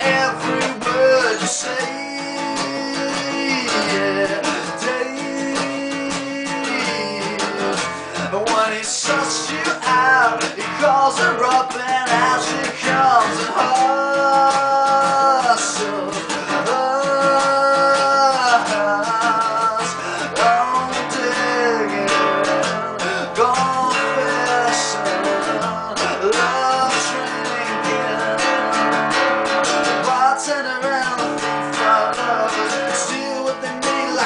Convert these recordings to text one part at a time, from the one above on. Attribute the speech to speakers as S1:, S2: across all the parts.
S1: every word you say. Yeah, Dave. When he suss you out, he calls her up and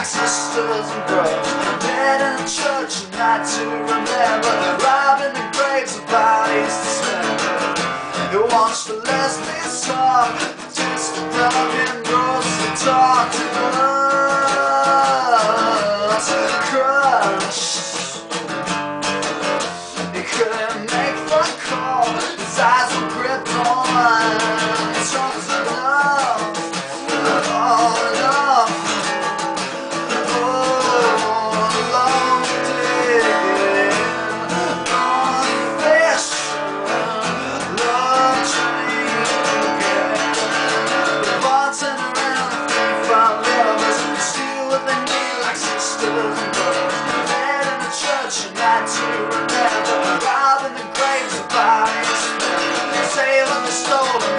S1: like sisters and brothers Met in church and not to remember. Robbing the graves of bodies to spend. You watched the Leslie song? Just the dog and rose to talk to. Us Crush You couldn't make the call. His eyes were stolen